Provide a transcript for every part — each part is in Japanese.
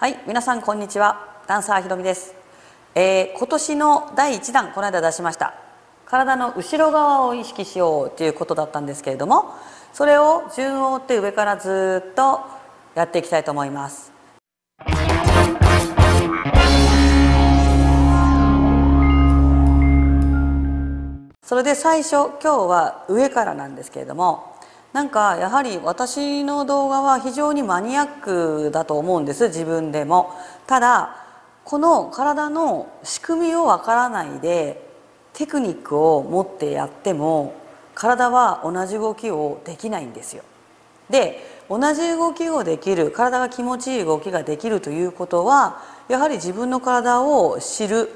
はい皆さんこんにちは。ダンサーひろみです、えー、今年の第1弾この間出しました。体の後ろ側を意識しようということだったんですけれどもそれを順を追って上からずっとやっていきたいと思います。それで最初今日は上からなんですけれどもなんかやはり私の動画は非常にマニアックだと思うんです自分でも。ただこの体の仕組みをわからないでテクニックを持ってやっても体は同じ動きをできないんですよ。で同じ動きをできる体が気持ちいい動きができるということはやはり自分の体を知る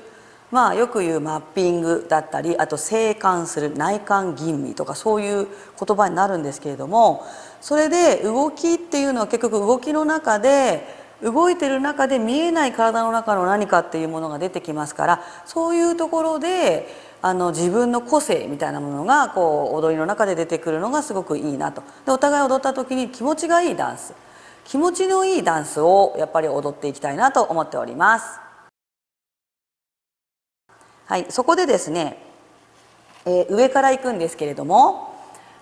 まあよく言うマッピングだったりあと静観する内観吟味とかそういう言葉になるんですけれどもそれで動きっていうのは結局動きの中で動いてる中で見えない体の中の何かっていうものが出てきますからそういうところであの自分の個性みたいなものがこう踊りの中で出てくるのがすごくいいなとでお互い踊った時に気持ちがいいダンス気持ちのいいダンスをやっぱり踊っていきたいなと思っております。はい、そこでですね、えー、上から行くんですけれども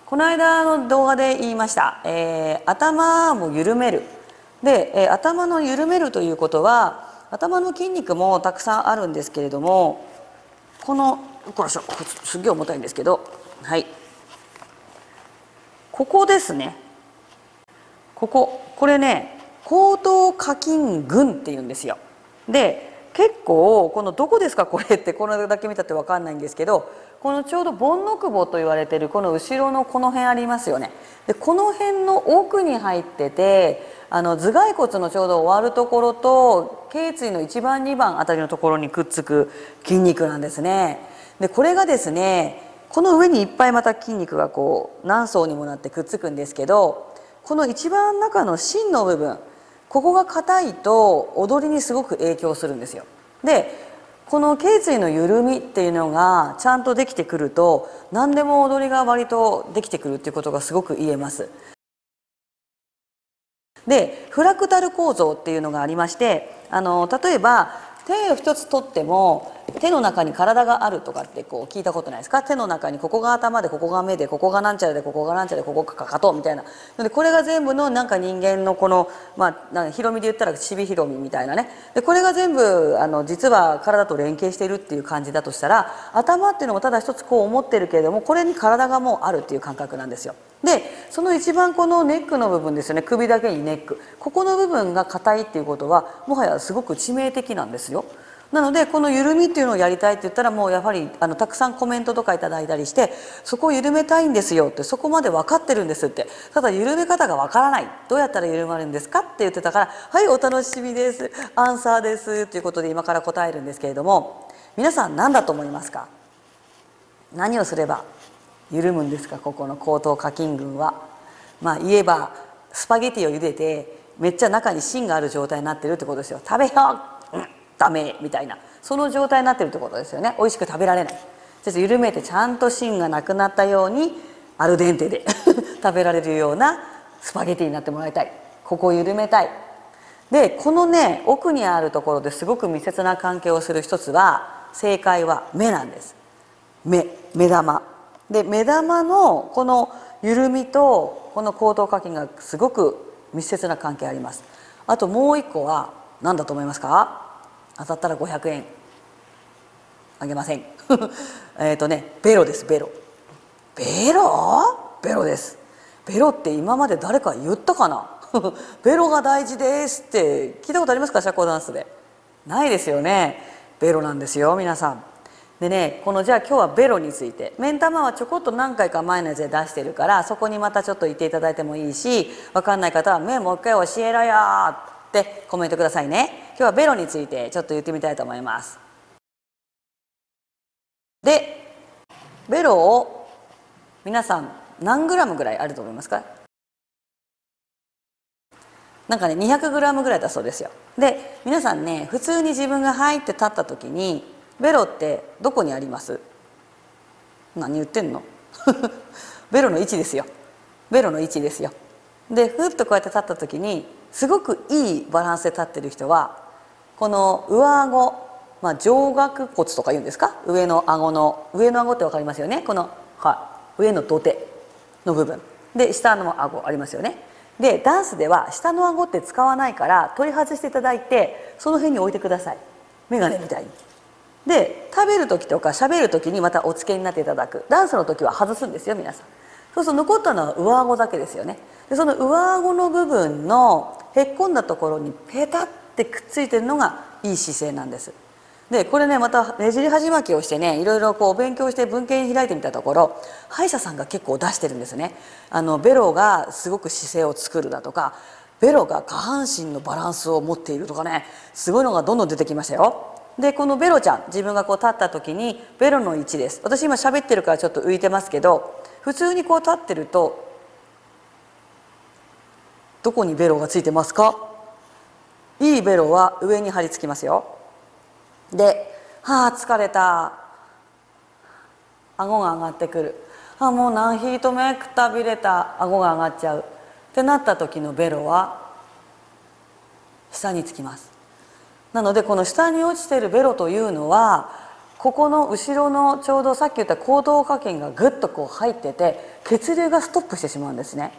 この間の動画で言いました、えー、頭も緩める。で、えー、頭の緩めるということは頭の筋肉もたくさんあるんですけれどもこのこれすっげえ重たいんですけどはい。ここですね。こここれね後頭下筋群っていうんですよ。で結構このどこですか？これってこれだけ見たって分かんないんですけどこのちょうど盆の久保と言われてるこの後ろのこの辺ありますよね。でこの辺の奥に入っててあの頭蓋骨のちょうど終わるところと頸椎の1番2番あたりのところにくっつく筋肉なんですね。でこれがですねこの上にいっぱいまた筋肉がこう何層にもなってくっつくんですけどこの一番中の芯の部分ここが硬いと踊りにすごく影響するんですよ。でこの頸椎の緩みっていうのがちゃんとできてくると何でも踊りが割とできてくるっていうことがすごく言えます。でフラクタル構造っていうのがありましてあの例えば手を一つ取っても手の中に体があるとかってこう聞いたことないですか手の中にここが頭でここが目でここがなんちゃらでここがなんちゃらでここがかかとみたいなでこれが全部のなんか人間のこのまあヒロミで言ったらちびひろみみたいなねでこれが全部あの実は体と連携しているっていう感じだとしたら頭っていうのもただ一つこう思ってるけれどもこれに体がもうあるっていう感覚なんですよ。でその一番このネックの部分ですよね首だけにネックここの部分が硬いっていうことはもはやすごく致命的なんですよ。なのでこの緩みっていうのをやりたいって言ったらもうやはりあのたくさんコメントとかいただいたりしてそこを緩めたいんですよってそこまで分かってるんですって。ただ緩め方が分からない。どうやったら緩まるんですかって言ってたからはいお楽しみです。アンサーですということで今から答えるんですけれども皆さん何だと思いますか？何をすれば緩むんですか？ここの後頭下筋群は。まあ言えばスパゲティを茹でてめっちゃ中に芯がある状態になってるってことですよ。食べよう、ダメみたいな。その状態になってるってことですよね。美味しく食べられない。ちょっと緩めてちゃんと芯がなくなったようにアルデンテで 食べられるようなスパゲティになってもらいたい。ここを緩めたい。でこのね奥にあるところですごく密接な関係をする一つは正解は目なんです。目目玉。で目玉のこの緩みとこの後頭下筋がすごく密接な関係あります。あともう一個は何だと思いますか？当たったら500円。あげません。えっとねベロですベロ。ベロ？ベロです。ベロって今まで誰か言ったかな？ベロが大事ですって。聞いたことありますか？社交ダンスで。ないですよね。ベロなんですよ皆さん。でねこのじゃあ今日はベロについて。目ん玉はちょこっと何回か前のやつで出してるからそこにまたちょっと言っていただいてもいいし分かんない方は目もう一回教えろよってコメントくださいね。今日はベロについてちょっと言ってみたいと思います。でベロを皆さん何グラムぐらいあると思いますか？なんかね200グラムぐらいだそうですよ。で皆さんね普通に自分が入って立った時にベロってどこにあります？何言ってんの？ベロの位置ですよ。ベロの位置ですよ。でふっとこうやって立った時にすごくいいバランスで立ってる人はこの上顎、まあ、上顎骨とか言うんですか？上の顎の上の顎って分かりますよね？この、はい、上の土手の部分。で下の顎ありますよね？でダンスでは下の顎って使わないから取り外していただいてその辺に置いてください。眼鏡みたいに。で食べる時とか喋る時にまたお付けになっていただく。ダンスの時は外すんですよ皆さん。そうすると残ったのは上顎だけですよね？でその上顎の部分のへっこんだところにペタッてくっついてるのがいい姿勢なんです。でこれねまたねじり鉢巻きをしてねいろいろこう勉強して文献開いてみたところ歯医者さんが結構出してるんですね。あのベロがすごく姿勢を作るだとかベロが下半身のバランスを持っているとかねすごいのがどんどん出てきましたよ。でこのベロちゃん自分がこう立った時にベロの位置です。私今喋ってるからちょっと浮いてますけど普通にこう立ってるとどこにベロがついてますか？いいベロは上に張り付きますよ。で「はあ疲れた」顎が上がってくる「あもう何ヒート目くたびれた」顎が上がっちゃう。ってなった時のベロは下につきます。なのでこの下に落ちてるベロというのはここの後ろのちょうどさっき言った行動下筋がぐっとこう入ってて血流がストップしてしまうんですね。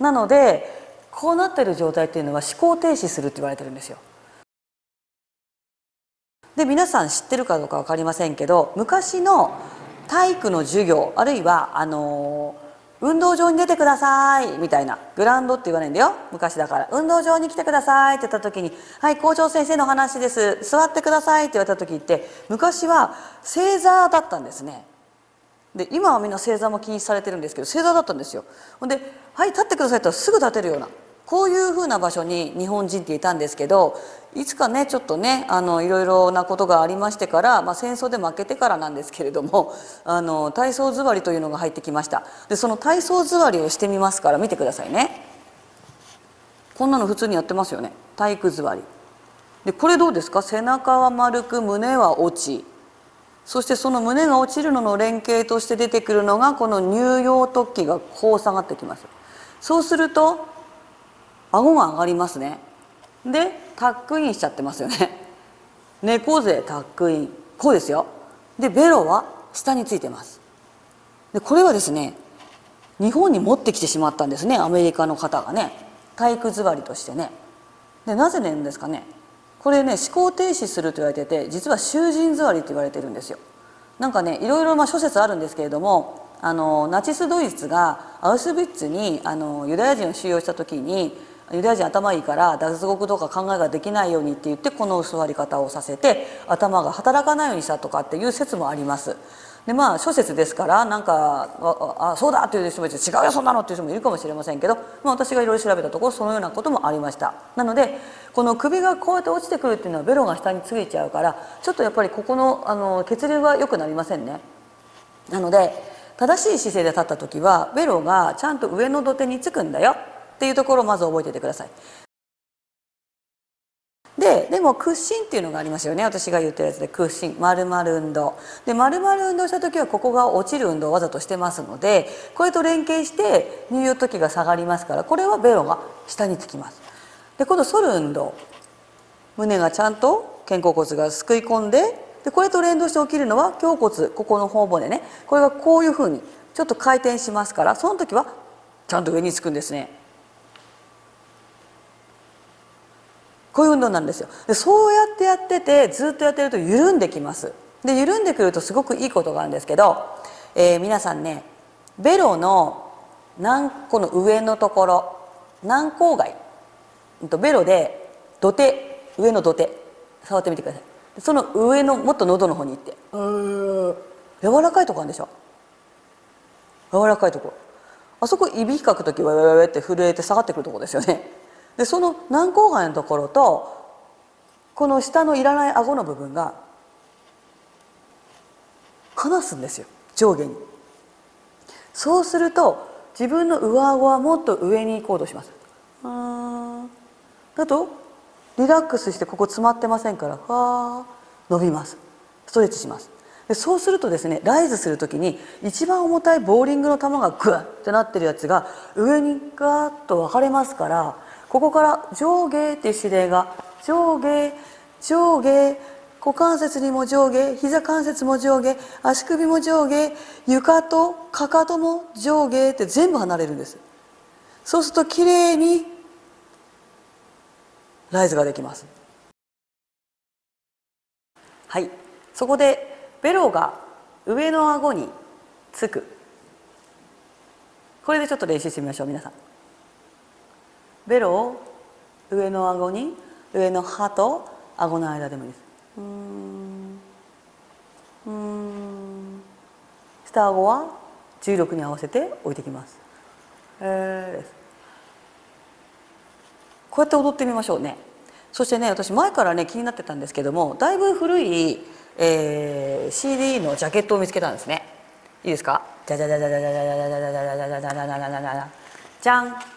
なのでこうなってる状態っていうのは思考停止するって言われてるんですよ。で皆さん知ってるかどうか分かりませんけど昔の体育の授業あるいはあのー、運動場に出てくださいみたいなグラウンドって言わないんだよ。昔だから。運動場に来てくださいって言った時に「はい校長先生の話です。座ってください」って言われた時って昔は正座だったんですね。で今はみんな正座も禁止されてるんですけど正座だったんですよ。ほんで「はい立ってください」って言ったらすぐ立てるような。こういうふうな場所に日本人っていたんですけどいつかねちょっとねあのいろいろなことがありましてから、まあ、戦争で負けてからなんですけれども あの体操座りというのが入ってきました。でその体操座りをしてみますから見てくださいね。こんなの普通にやってますよね。体育座り。でこれどうですか？背中は丸く胸は落ち。そしてその胸が落ちるのの連携として出てくるのがこの乳幼突起がこう下がってきます。そうすると顎が上がりますね。でタックインしちゃってますよね。猫背タックイン。こうですよ。でベロは下についてます。でこれはですね日本に持ってきてしまったんですね。アメリカの方がね。体育座りとしてね。でなぜなんですかね。これね思考停止すると言われてて実は囚人座りと言われてるんですよ。なんかねいろいろまあ諸説あるんですけれどもあのナチスドイツがアウシュビッツにあのユダヤ人を収容した時にユダヤ人頭いいから脱獄とか考えができないようにって言ってこの座り方をさせて頭が働かないようにしたとかっていう説もあります。でまあ諸説ですからなんかあそうだっていう人もいて違うよそんなのっていう人もいるかもしれませんけど、まあ、私がいろいろ調べたところそのようなこともありました。なのでこの首がこうやって落ちてくるっていうのはベロが下についちゃうからちょっとやっぱりここのあの血流は良くなりませんね。なので正しい姿勢で立った時はベロがちゃんと上の土手につくんだよ。っていうところをまず覚えていてください。ででも屈伸っていうのがありますよね。私が言ってるやつで屈伸。丸々運動。で丸々運動した時はここが落ちる運動をわざとしてますのでこれと連携して乳幼時が下がりますからこれはベロが下につきます。で今度反る運動。胸がちゃんと肩甲骨がすくい込んででこれと連動して起きるのは胸骨。ここの頬骨ね。これがこういうふうにちょっと回転しますからその時はちゃんと上につくんですね。こういう運動なんですよ。でそうやってやっててずっとやってると緩んできます。で緩んでくるとすごくいいことがあるんですけど、えー、皆さんねベロの軟この上のところ軟口蓋ベロで土手上の土手触ってみてください。その上のもっと喉の方に行ってうん柔らかいとこあるでしょ。柔らかいとこ。あそこいびきかく時はウェウェって震えて下がってくるとこですよね。でその軟口蓋のところとこの下のいらない顎の部分が離すんですよ。上下に。そうすると自分の上顎はもっと上に行こうとします。だとリラックスしてここ詰まってませんからふわ伸びます。ストレッチします。でそうするとですねライズする時に一番重たいボーリングの球がグッってなってるやつが上にガーッと分かれますからここから上下っていう指令が上下上下股関節にも上下膝関節も上下足首も上下床とかかとも上下って全部離れるんです。そうするときれいにライズができます。はい。そこでベロが上の顎につく。これでちょっと練習してみましょう皆さん。ベロを上の顎に上の歯と顎の間でもいいです。うん。うん。下顎は重力に合わせて置いてきます。えー、こうやって踊ってみましょうね。そしてね私前からね気になってたんですけどもだいぶ古い、えー、CD のジャケットを見つけたんですね。いいですか？じゃじゃじゃじゃじゃじゃじゃじゃじゃじゃじゃじゃじゃじゃじゃじゃじゃじゃん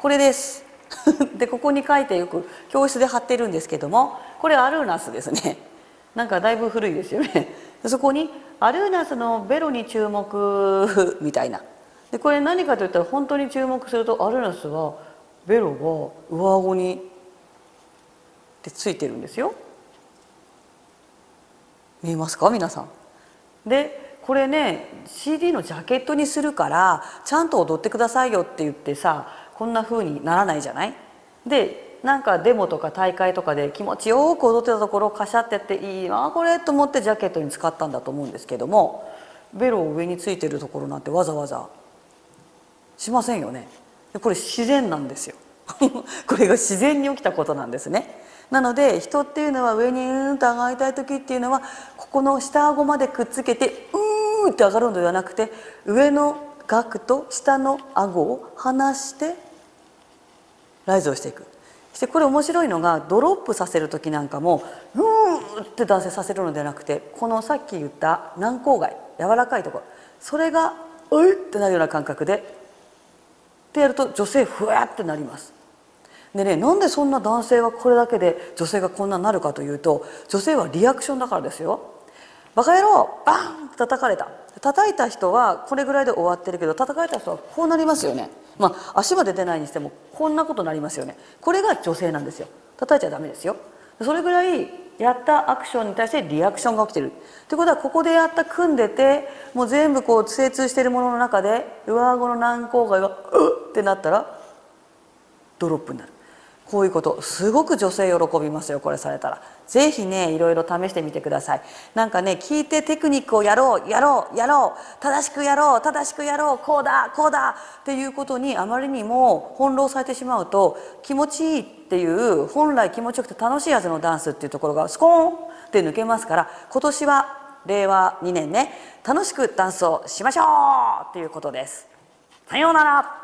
これです。でここに書いてよく教室で貼ってるんですけどもこれアルーナスですね。なんかだいぶ古いですよね。そこにアルーナスのベロに注目みたいな。でこれ何かといったら本当に注目するとアルーナスはベロが上顎にってついてるんですよ。見えますか？皆さん。でこれね CD のジャケットにするからちゃんと踊ってくださいよって言ってさこんな風にならないじゃない？でなんかデモとか大会とかで気持ちよく踊ってたところをカシャってやっていいなこれと思ってジャケットに使ったんだと思うんですけどもベロを上についてるところなんてわざわざしませんよね。これ自然なんですよ。これが自然に起きたことなんですね。なので人っていうのは上にうんと上がりたい時っていうのはここの下顎までくっつけてうーって上がるのではなくて上の顎と下の顎を離してライズをしていく。そしてこれ面白いのがドロップさせる時なんかもうーって男性させるのではなくてこのさっき言った軟口蓋柔らかいところそれがういってなるような感覚でってやると女性ふわってなります。でねなんでそんな男性はこれだけで女性がこんなになるかというと女性はリアクションだからですよ。バカ野郎バン叩かれた。叩いた人はこれぐらいで終わってるけど叩かれた人はこうなりますよね。まあ足まで出ないにしてもこんなことになりますよね。これが女性なんですよ。叩いちゃダメですよ。それぐらいやったアクションに対してリアクションが起きてる。ってことはここでやった組んでてもう全部こう精通しているものの中で上顎の軟口蓋がうってなったらドロップになる。こういうこと。すごく女性喜びますよこれされたら。是非ねいろいろ試してみてください。なんかね聞いてテクニックをやろうやろうやろう。正しくやろう正しくやろう。こうだこうだ。っていうことにあまりにも翻弄されてしまうと気持ちいいっていう本来気持ちよくて楽しいはずのダンスっていうところがスコーンって抜けますから今年は令和2年ね楽しくダンスをしましょうということです。さようなら。